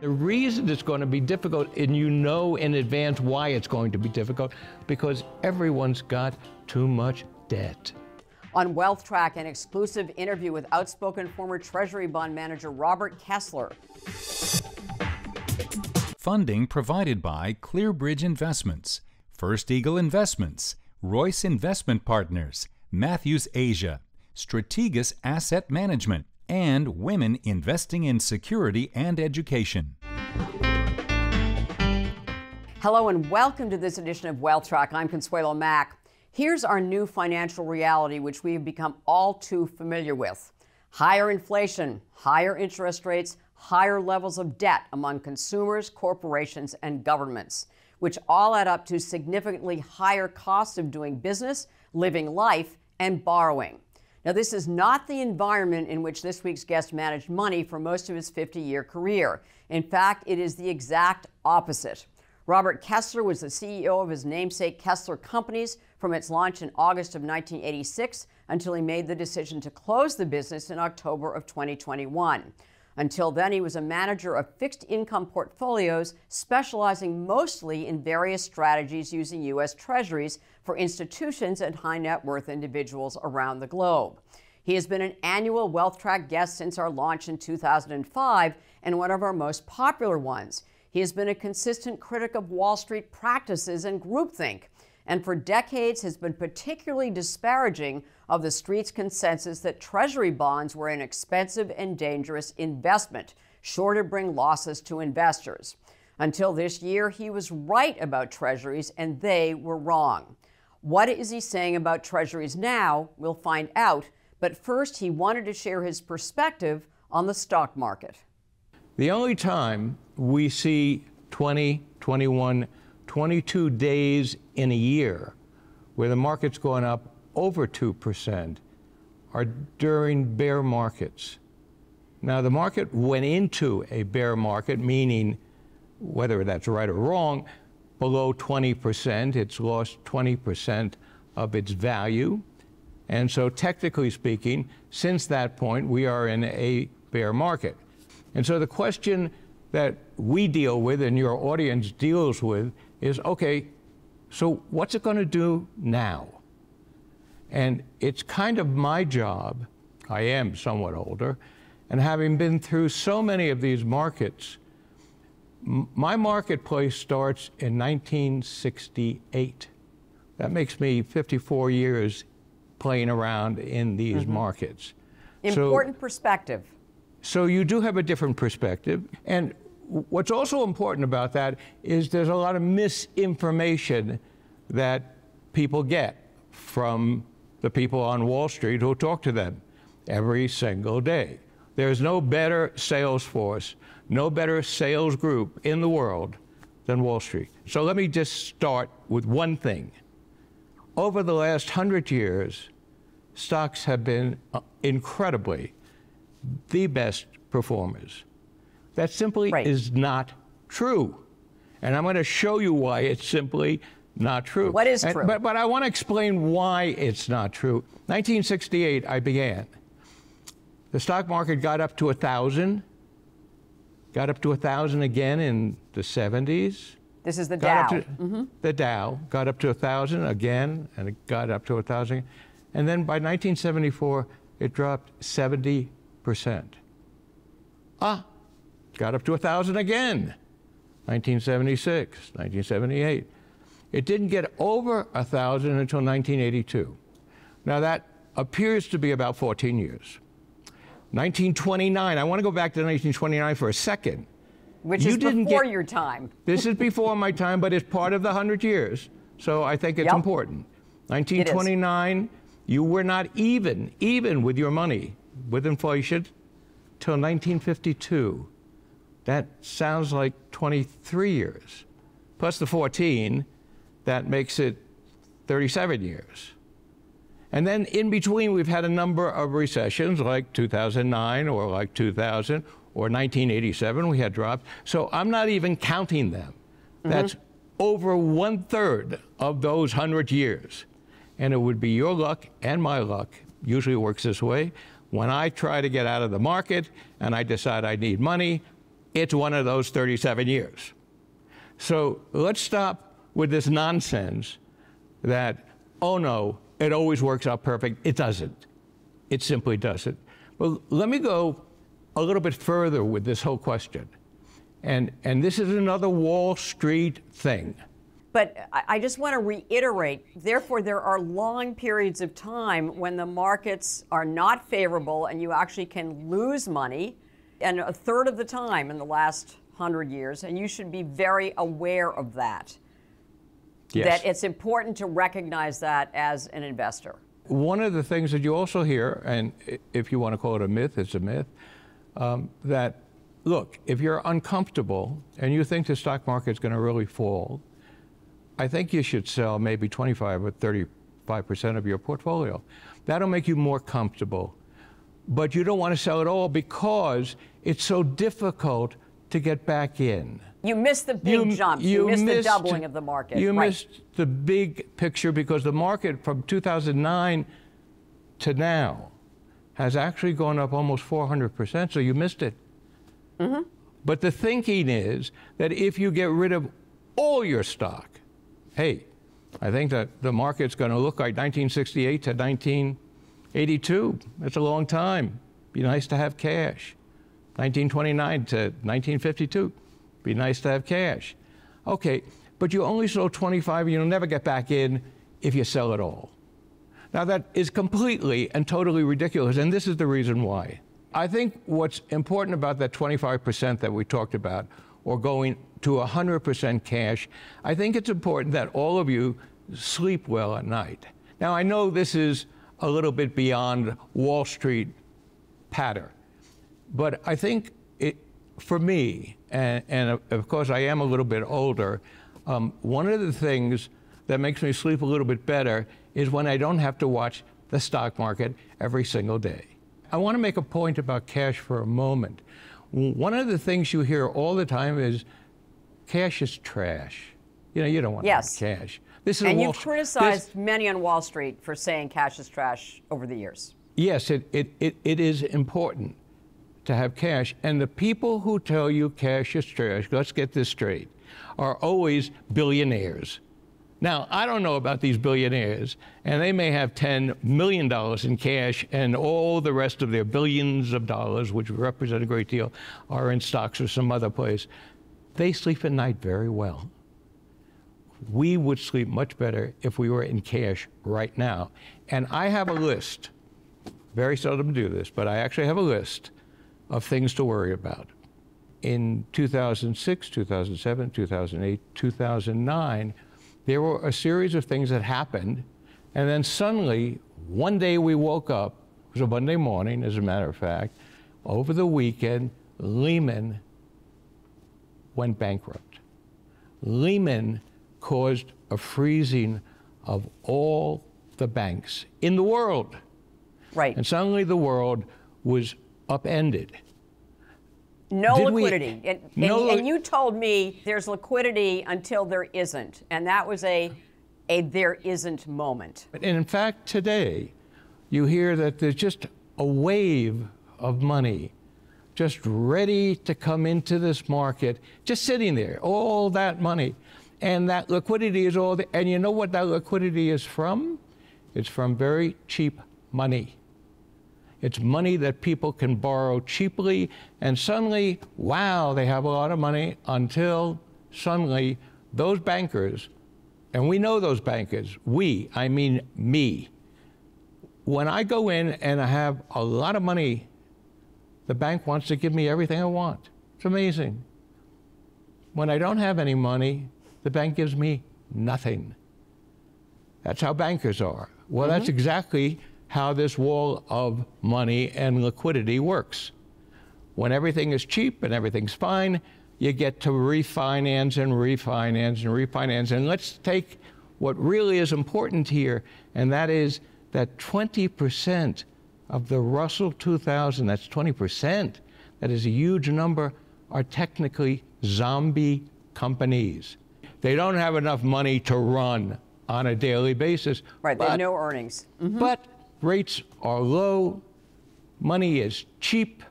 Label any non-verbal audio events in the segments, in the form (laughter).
The reason it's going to be difficult, and you know in advance why it's going to be difficult, because everyone's got too much debt. On Wealth Track, an exclusive interview with outspoken former Treasury bond manager Robert Kessler. Funding provided by ClearBridge Investments, First Eagle Investments, Royce Investment Partners, Matthews Asia, Strategas Asset Management, and Women Investing in Security and Education. Hello and welcome to this edition of Wealth Track. I'm Consuelo Mack. Here's our new financial reality, which we have become all too familiar with higher inflation, higher interest rates, higher levels of debt among consumers, corporations, and governments, which all add up to significantly higher costs of doing business, living life, and borrowing. Now, this is not the environment in which this week's guest managed money for most of his 50 year career. In fact, it is the exact opposite. Robert Kessler was the CEO of his namesake Kessler Companies from its launch in August of 1986 until he made the decision to close the business in October of 2021. Until then, he was a manager of fixed income portfolios, specializing mostly in various strategies using U.S. Treasuries for institutions and high net worth individuals around the globe. He has been an annual Wealth Track guest since our launch in 2005 and one of our most popular ones. He has been a consistent critic of Wall Street practices and groupthink, and for decades has been particularly disparaging of the street's consensus that Treasury bonds were an expensive and dangerous investment, sure to bring losses to investors. Until this year, he was right about Treasuries and they were wrong. What is he saying about Treasuries now? We'll find out. But first, he wanted to share his perspective on the stock market. The only time we see 20, 21, 22 days in a year where the market's going up over 2% are during bear markets. Now, the market went into a bear market, meaning whether that's right or wrong, below 20%. It's lost 20% of its value. And so, technically speaking, since that point, we are in a bear market. And so the question that we deal with and your audience deals with is okay, so what's it going to do now? And it's kind of my job, I am somewhat older, and having been through so many of these markets, my marketplace starts in 1968. That makes me 54 years playing around in these mm-hmm. markets. Important so, perspective. So you do have a different perspective. And what's also important about that is there's a lot of misinformation that people get from the people on Wall Street who talk to them every single day. There's no better sales force, no better sales group in the world than Wall Street. So let me just start with one thing. Over the last hundred years, stocks have been uh, incredibly the best performers. That simply right. is not true. And I'm going to show you why it's simply not true. What is and, true? But, but I want to explain why it's not true. 1968, I began. The stock market got up to a 1,000, got up to a 1,000 again in the 70s. This is the Dow. To, mm-hmm. The Dow got up to a 1,000 again, and it got up to a 1,000. And then by 1974, it dropped 70 percent. Ah, got up to 1,000 again. 1976, 1978. It didn't get over 1,000 until 1982. Now that appears to be about 14 years. 1929, I want to go back to 1929 for a second. Which you is before get, your time. (laughs) this is before my time, but it's part of the 100 years. So I think it's yep. important. 1929, you were not even, even with your money with inflation till 1952. That sounds like 23 years. Plus the 14, that makes it 37 years. And then in between, we've had a number of recessions like 2009 or like 2000 or 1987, we had drops. So I'm not even counting them. Mm-hmm. That's over one third of those 100 years. And it would be your luck and my luck, usually works this way, when I try to get out of the market and I decide I need money, it's one of those 37 years. So let's stop with this nonsense that, oh no, it always works out perfect. It doesn't. It simply doesn't. But let me go a little bit further with this whole question. And, and this is another Wall Street thing. But I just want to reiterate, therefore, there are long periods of time when the markets are not favorable and you actually can lose money, and a third of the time in the last hundred years, and you should be very aware of that. Yes. That it's important to recognize that as an investor. One of the things that you also hear, and if you want to call it a myth, it's a myth, um, that look, if you're uncomfortable and you think the stock market's going to really fall, I think you should sell maybe 25 or 35 percent of your portfolio. That'll make you more comfortable. But you don't want to sell it all because it's so difficult to get back in. You missed the big you, jumps. You, you missed, missed, the doubling of the market. You right. missed the big picture because the market from 2009 to now has actually gone up almost 400%, so you missed it. Mm-hmm. But the thinking is that if you get rid of all your stock, hey, I think that the market's going to look like 1968 to 1982. That's a long time. Be nice to have cash. 1929 to 1952. Be nice to have cash. Okay, but you only sold 25 and you'll never get back in if you sell it all. Now, that is completely and totally ridiculous, and this is the reason why. I think what's important about that 25% that we talked about, or going to 100% cash, I think it's important that all of you sleep well at night. Now, I know this is a little bit beyond Wall Street patter, but I think it, for me, and, and, of course I am a little bit older, um, one of the things that makes me sleep a little bit better is when I don't have to watch the stock market every single day. I want to make a point about cash for a moment. One of the things you hear all the time is cash is trash. You know, you don't want yes. cash. This is and you've criticized this, many on Wall Street for saying cash is trash over the years. Yes, it, it, it, it is important to have cash. And the people who tell you cash is trash, let's get this straight, are always billionaires. Now, I don't know about these billionaires, and they may have $10 million in cash, and all the rest of their billions of dollars, which represent a great deal, are in stocks or some other place. They sleep at night very well. We would sleep much better if we were in cash right now. And I have a list, very seldom do this, but I actually have a list of things to worry about. In 2006, 2007, 2008, 2009, there were a series of things that happened, and then suddenly, one day we woke up, it was a Monday morning, as a matter of fact, over the weekend, Lehman went bankrupt. Lehman caused a freezing of all the banks in the world. Right. And suddenly the world was upended. No Did liquidity. We, and, no, and, and, you told me there's liquidity until there isn't. And that was a, a there isn't moment. And in fact, today, you hear that there's just a wave of money just ready to come into this market, just sitting there, all that money. And that liquidity is all, the, and you know what that liquidity is from? It's from very cheap money. It's money that people can borrow cheaply, and suddenly, wow, they have a lot of money until suddenly those bankers, and we know those bankers, we, I mean me, when I go in and I have a lot of money the bank wants to give me everything I want. It's amazing. When I don't have any money, the bank gives me nothing. That's how bankers are. Well, mm-hmm. that's exactly how this wall of money and liquidity works. When everything is cheap and everything's fine, you get to refinance and refinance and refinance. And let's take what really is important here, and that is that 20% of the Russell 2000, that's 20%, that is a huge number, are technically zombie companies. They don't have enough money to run on a daily basis. Right, they have no earnings. Mm-hmm. But rates are low, money is cheap,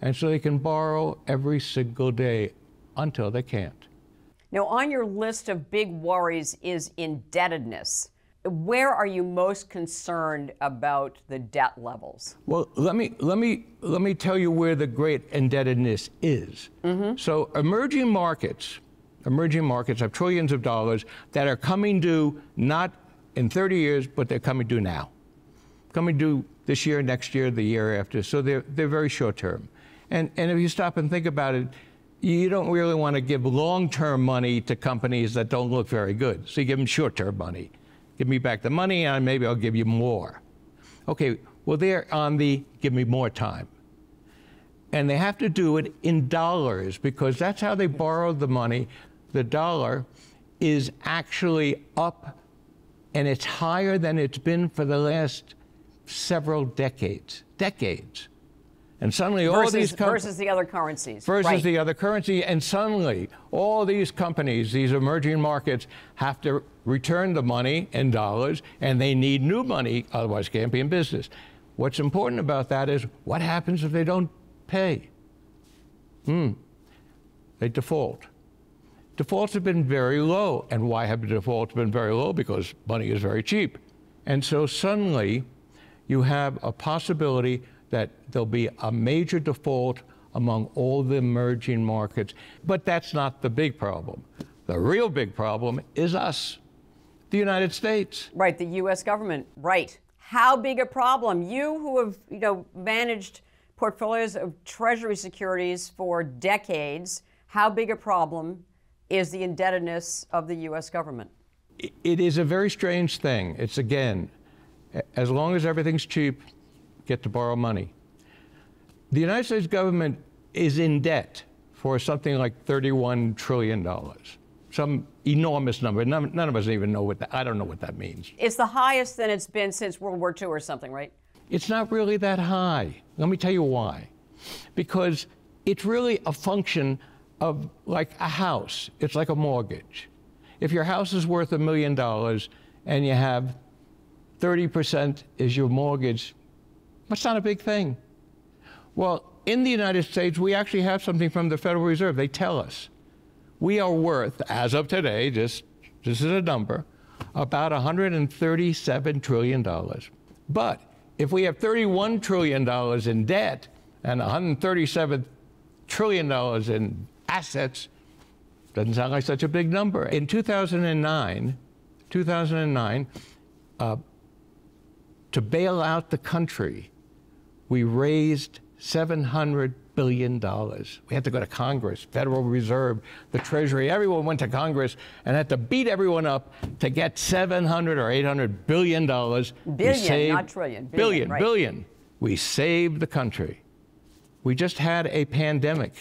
And so they can borrow every single day until they can't. Now, on your list of big worries is indebtedness. Where are you most concerned about the debt levels? Well, let me let me let me tell you where the great indebtedness is. Mm-hmm. So, emerging markets, emerging markets have trillions of dollars that are coming due not in 30 years, but they're coming due now. Coming due this year, next year, the year after. So they're they're very short term. And and if you stop and think about it, you don't really want to give long-term money to companies that don't look very good. So you give them short-term money. Give me back the money, and maybe I'll give you more. Okay, well, they're on the give me more time. And they have to do it in dollars because that's how they borrow the money. The dollar is actually up and it's higher than it's been for the last several decades. Decades. And suddenly all these companies versus the other currencies. versus right. the other currency. And suddenly, all these companies, these emerging markets, have to return the money in dollars, and they need new money, otherwise, can't be in business. What's important about that is what happens if they don't pay? Hmm. They default. Defaults have been very low. And why have the defaults been very low? Because money is very cheap. And so suddenly, you have a possibility that there'll be a major default among all the emerging markets. But that's not the big problem. The real big problem is us, the United States. Right, the U.S. government. Right. How big a problem? You who have, you know, managed portfolios of Treasury securities for decades, how big a problem is the indebtedness of the U.S. government? It is a very strange thing. It's again, as long as everything's cheap, get to borrow money. The United States government is in debt for something like $31 trillion, some enormous number. None, none of us even know what that, I don't know what that means. It's the highest that it's been since World War II or something, right? It's not really that high. Let me tell you why. Because it's really a function of like a house. It's like a mortgage. If your house is worth a million dollars and you have 30% is your mortgage, that's not a big thing. Well, in the United States, we actually have something from the Federal Reserve. They tell us we are worth, as of today, just this is a number, about 137 trillion dollars. But if we have 31 trillion dollars in debt and 137 trillion dollars in assets, doesn't sound like such a big number. In 2009, 2009, uh, to bail out the country, we raised $700 billion. We had to go to Congress, Federal Reserve, the Treasury. Everyone went to Congress and had to beat everyone up to get 700 or 800 billion dollars. Billion, not trillion. Billion, Billion, right. billion. We saved the country. We just had a pandemic.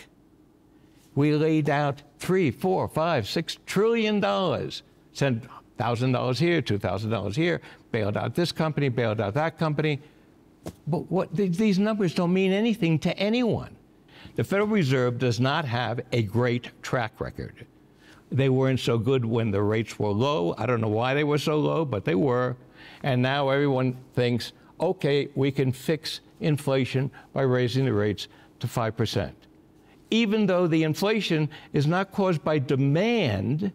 We laid out three, four, five, six trillion dollars. Sent thousand dollars here, two thousand dollars here, bailed out this company, bailed out that company. But what these numbers don't mean anything to anyone. The Federal Reserve does not have a great track record. They weren't so good when the rates were low. I don't know why they were so low, but they were. And now everyone thinks, okay, we can fix inflation by raising the rates to 5%. Even though the inflation is not caused by demand,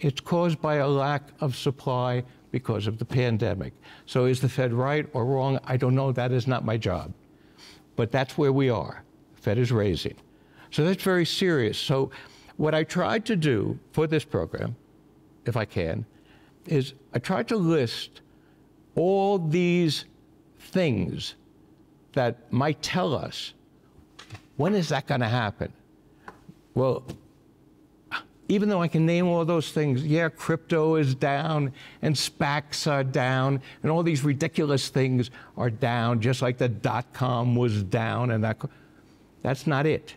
it's caused by a lack of supply because of the pandemic. So is the Fed right or wrong? I don't know. That is not my job. But that's where we are. Fed is raising. So that's very serious. So what I tried to do for this program, if I can, is I tried to list all these things that might tell us when is that going to happen? Well, even though I can name all those things, yeah, crypto is down and SPACs are down and all these ridiculous things are down, just like the dot com was down and that. That's not it.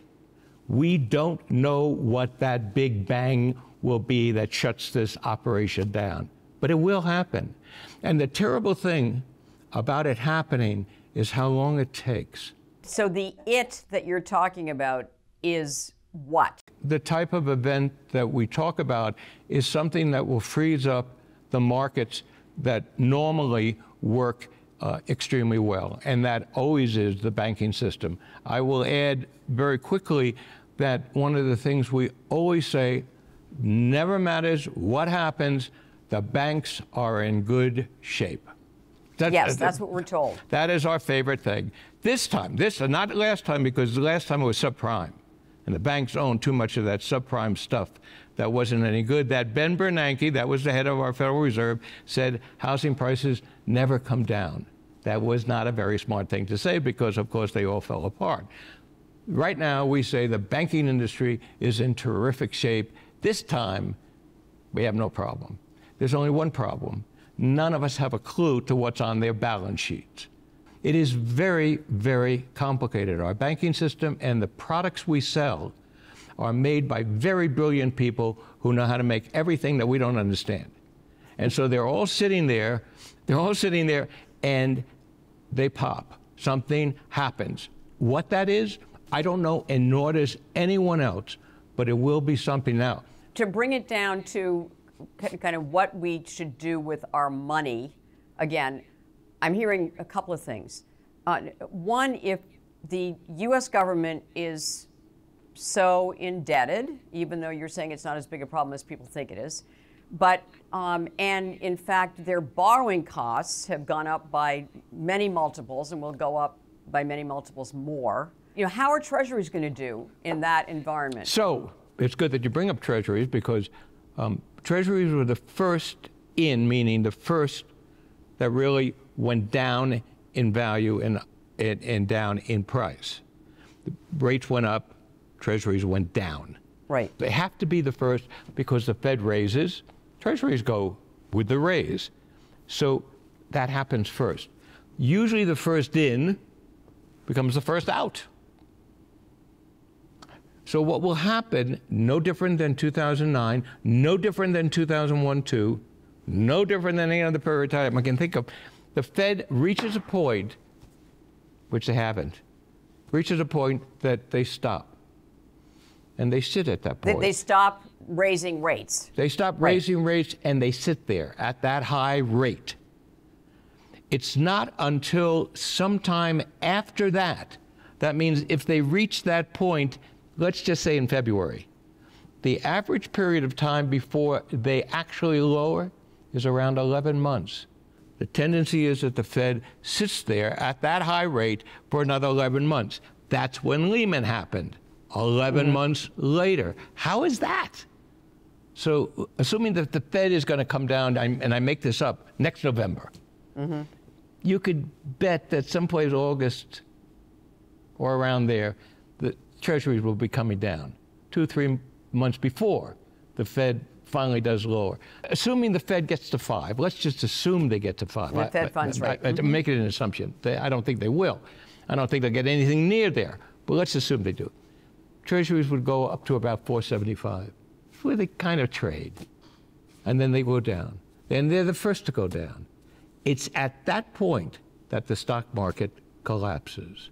We don't know what that big bang will be that shuts this operation down, but it will happen. And the terrible thing about it happening is how long it takes. So the it that you're talking about is what? The type of event that we talk about is something that will freeze up the markets that normally work uh, extremely well, and that always is the banking system. I will add very quickly that one of the things we always say never matters what happens, the banks are in good shape. That, yes, that's what we're told. That is our favorite thing. This time, this, not last time, because the last time it was subprime. And the banks owned too much of that subprime stuff that wasn't any good. That Ben Bernanke, that was the head of our Federal Reserve, said housing prices never come down. That was not a very smart thing to say because, of course, they all fell apart. Right now, we say the banking industry is in terrific shape. This time, we have no problem. There's only one problem. None of us have a clue to what's on their balance sheets. It is very, very complicated. Our banking system and the products we sell are made by very brilliant people who know how to make everything that we don't understand. And so they're all sitting there, they're all sitting there, and they pop. Something happens. What that is, I don't know, and nor does anyone else, but it will be something now. To bring it down to kind of what we should do with our money, again, I'm hearing a couple of things. Uh, one, if the U.S. government is so indebted, even though you're saying it's not as big a problem as people think it is, but um, and in fact, their borrowing costs have gone up by many multiples and will go up by many multiples more. You know, how are treasuries going to do in that environment? So it's good that you bring up treasuries because um, treasuries were the first in, meaning the first that really went down in value and, and, and down in price. The rates went up, treasuries went down. Right. They have to be the first because the Fed raises, treasuries go with the raise. So that happens first. Usually the first in becomes the first out. So what will happen, no different than 2009, no different than 2001 2, no different than any other period of time I can think of, the Fed reaches a point, which they haven't, reaches a point that they stop. And they sit at that point. They, stop raising rates. They stop right. raising rates and they sit there at that high rate. It's not until sometime after that, that means if they reach that point, let's just say in February, the average period of time before they actually lower is around 11 months. The tendency is that the Fed sits there at that high rate for another 11 months. That's when Lehman happened, 11 mm-hmm. months later. How is that? So, assuming that the Fed is going to come down, and I make this up, next November, mm-hmm. you could bet that someplace August or around there, the treasuries will be coming down two, three months before the Fed finally does lower. Assuming the Fed gets to five, let's just assume they get to five. The Fed funds rate. I, I, mm-hmm. Make it an assumption. They, I don't think they will. I don't think they'll get anything near there, but let's assume they do. Treasuries would go up to about 475. It's where they kind of trade. And then they go down. And they're the first to go down. It's at that point that the stock market collapses.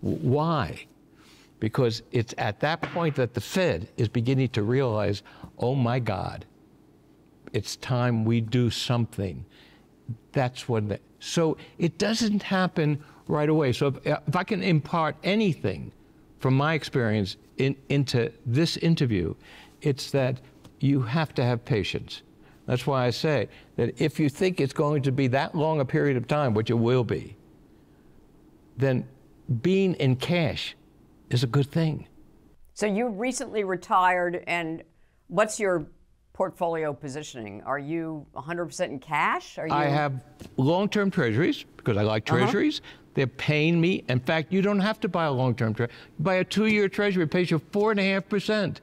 Why? Because it's at that point that the Fed is beginning to realize, oh my God, it's time we do something. That's when the, so it doesn't happen right away. So if, if I can impart anything from my experience in, into this interview, it's that you have to have patience. That's why I say that if you think it's going to be that long a period of time, which it will be, then being in cash is a good thing. So you recently retired, and what's your portfolio positioning? Are you 100% in cash? Are you... I have long-term treasuries because I like uh-huh. treasuries. Uh-huh. They're paying me. In fact, you don't have to buy a long-term treasury. Buy a two-year treasury, it pays you four and a half percent.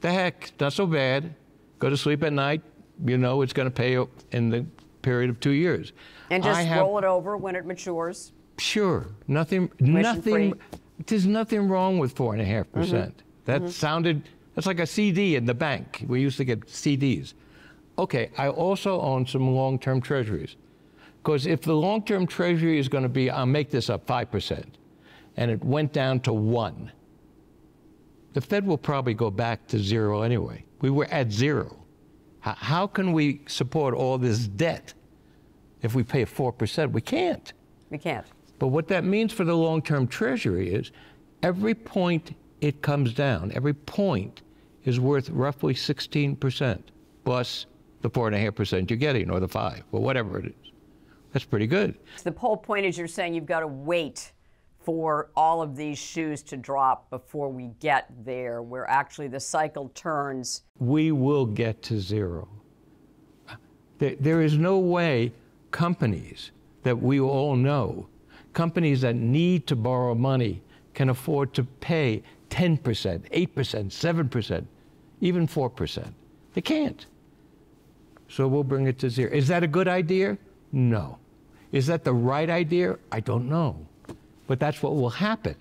The heck, not so bad. Go to sleep at night. You know it's going to pay you in the period of two years. And just roll it over when it matures. Sure, nothing, nothing. Free there's nothing wrong with four and a half percent. Mm-hmm. That mm-hmm. sounded that's like a CD in the bank. We used to get CDs. Okay, I also own some long-term treasuries. Because if the long-term treasury is going to be, I'll make this up, 5%, and it went down to 1, the Fed will probably go back to zero anyway. We were at zero. How can we support all this debt if we pay 4%. We can't. We can't. But what that means for the long term treasury is every point it comes down, every point is worth roughly 16% plus the 4.5% you're getting, or the 5 or whatever it is. That's pretty good. The whole point is you're saying you've got to wait for all of these shoes to drop before we get there, where actually the cycle turns. We will get to zero. There, there is no way companies that we all know, companies that need to borrow money, can afford to pay 10%, 8%, 7%, even 4%. They can't. So we'll bring it to zero. Is that a good idea? No. Is that the right idea? I don't know. But that's what will happen.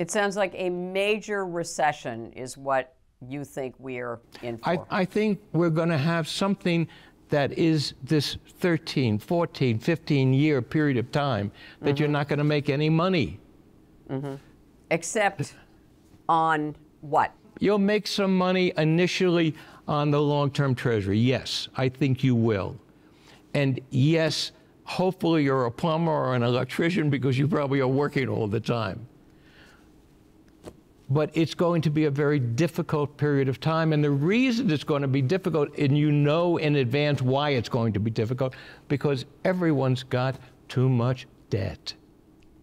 It sounds like a major recession is what you think we're in for. I, I think we're going to have something that is this 13, 14, 15 year period of time that mm-hmm. you're not going to make any money. Mm-hmm. Except on what? You'll make some money initially on the long term treasury. Yes, I think you will. And yes, hopefully you're a plumber or an electrician because you probably are working all the time. But it's going to be a very difficult period of time. And the reason it's going to be difficult, and you know in advance why it's going to be difficult, because everyone's got too much debt.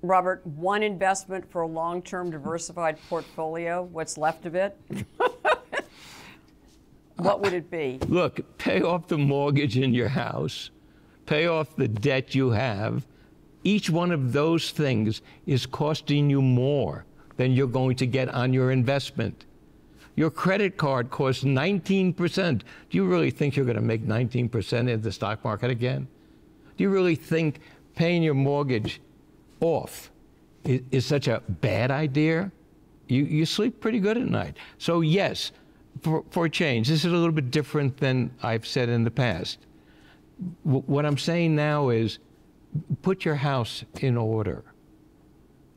Robert, one investment for a long term diversified portfolio, what's left of it? (laughs) what would it be? Look, pay off the mortgage in your house pay off the debt you have, each one of those things is costing you more than you're going to get on your investment. Your credit card costs 19%. Do you really think you're going to make 19% in the stock market again? Do you really think paying your mortgage off is, is such a bad idea? You, you sleep pretty good at night. So, yes, for, for change, this is a little bit different than I've said in the past what I'm saying now is put your house in order.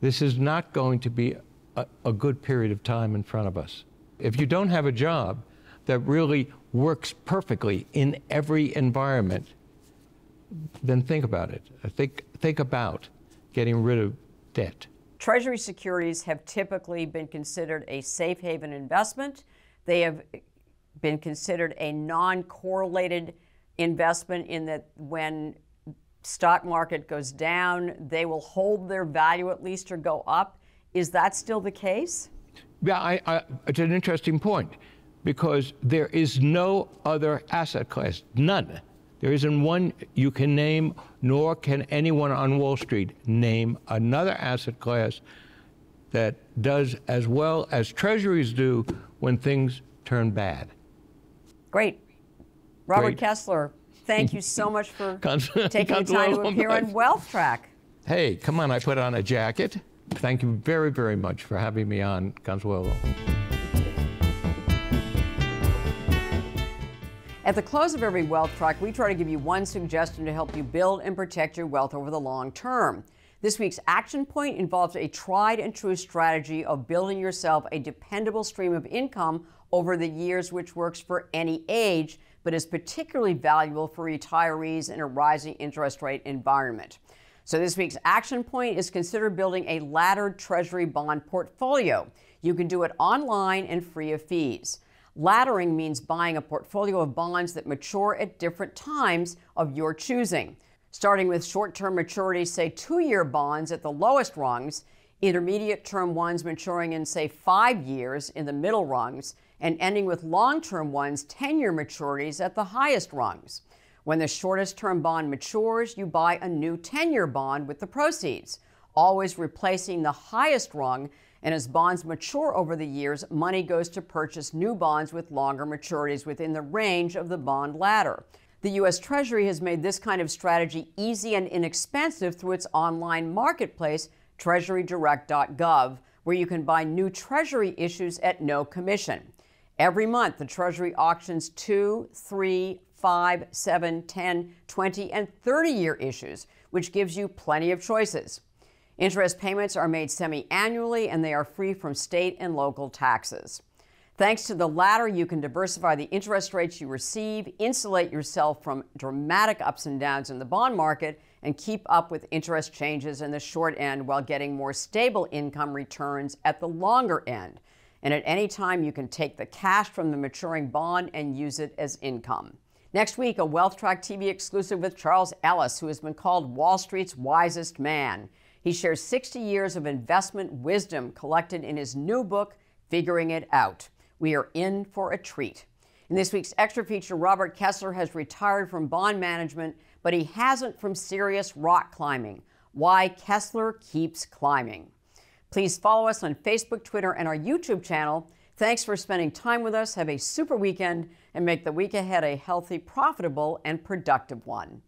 This is not going to be a, a, good period of time in front of us. If you don't have a job that really works perfectly in every environment, then think about it. Think, think about getting rid of debt. Treasury securities have typically been considered a safe haven investment. They have been considered a non correlated investment in that when stock market goes down, they will hold their value at least or go up. Is that still the case? Yeah, I, I, it's an interesting point because there is no other asset class, none. There isn't one you can name, nor can anyone on Wall Street name another asset class that does as well as treasuries do when things turn bad. Great. Robert Great. Kessler, thank you so much for (laughs) taking the time to appear on Wealth Track. Hey, come on, I put on a jacket. Thank you very, very much for having me on, Consuelo. At the close of every Wealth Track, we try to give you one suggestion to help you build and protect your wealth over the long term. This week's action point involves a tried and true strategy of building yourself a dependable stream of income over the years, which works for any age but is particularly valuable for retirees in a rising interest rate environment. So, this week's action point is consider building a laddered Treasury bond portfolio. You can do it online and free of fees. Laddering means buying a portfolio of bonds that mature at different times of your choosing, starting with short term maturities, say two year bonds at the lowest rungs, intermediate term ones maturing in, say, five years in the middle rungs, and ending with long term ones, 10 year maturities at the highest rungs. When the shortest term bond matures, you buy a new 10 year bond with the proceeds, always replacing the highest rung. And as bonds mature over the years, money goes to purchase new bonds with longer maturities within the range of the bond ladder. The U.S. Treasury has made this kind of strategy easy and inexpensive through its online marketplace, treasurydirect.gov, where you can buy new Treasury issues at no commission. Every month, the Treasury auctions two, three, five, seven, 10, 20, and 30 year issues, which gives you plenty of choices. Interest payments are made semi annually and they are free from state and local taxes. Thanks to the ladder, you can diversify the interest rates you receive, insulate yourself from dramatic ups and downs in the bond market, and keep up with interest changes in the short end while getting more stable income returns at the longer end. And at any time, you can take the cash from the maturing bond and use it as income. Next week, a WealthTrack TV exclusive with Charles Ellis, who has been called Wall Street's wisest man. He shares 60 years of investment wisdom collected in his new book, Figuring It Out. We are in for a treat. In this week's extra feature, Robert Kessler has retired from bond management, but he hasn't from serious rock climbing. Why Kessler keeps climbing. Please follow us on Facebook, Twitter, and our YouTube channel. Thanks for spending time with us. Have a super weekend and make the week ahead a healthy, profitable, and productive one.